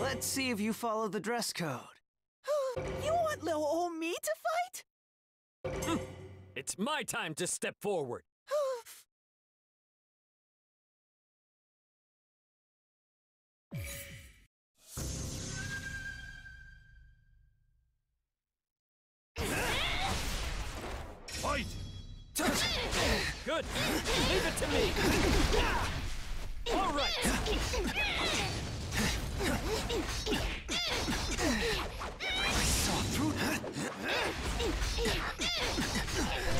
Let's see if you follow the dress code. you want little old me to fight? It's my time to step forward. Fight! Good. Leave it to me. All right. Saw through.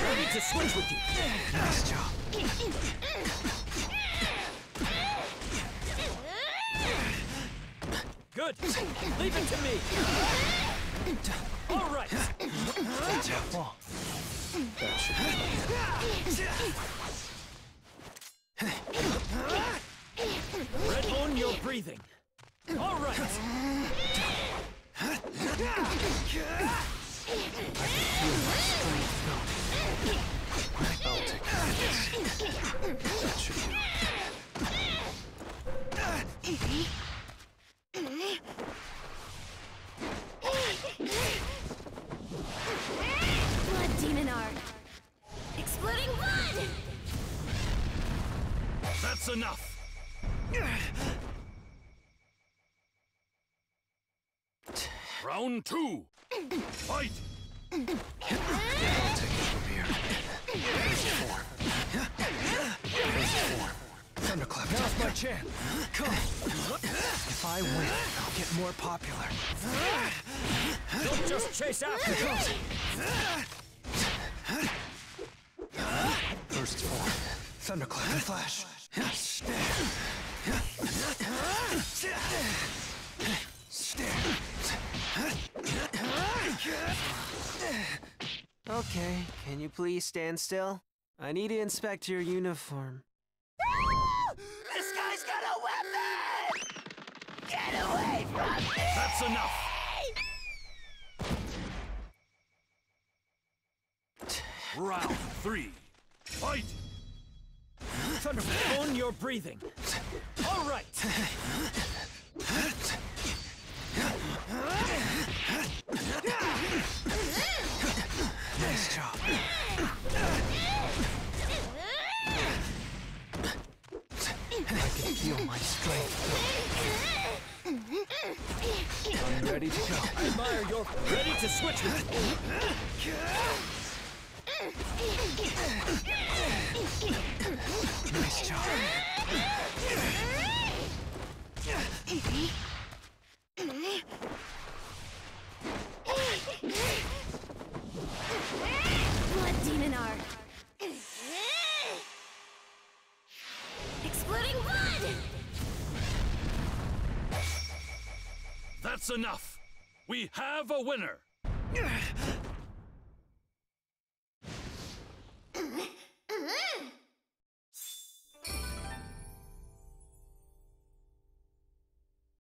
Ready to switch with you. Nice job. Good. Leave it to me. All right. That should Red on your breathing. All right. I'll take care of this. That should do. Blood demon art. Exploding blood! That's enough! Round two! Fight! I'll take it from here. First form. First form. Thunderclap. Now's my chance. Come. If I win, I'll get more popular. Don't just chase after me. First form. Thunderclap and flash. Okay, can you please stand still? I need to inspect your uniform. This guy's got a weapon! Get away from me! That's enough! Round three! Fight! Thunderbolt on your breathing. All right. I can feel my strength. I'm ready to go. I admire your ready to switch with That's enough! We have a winner!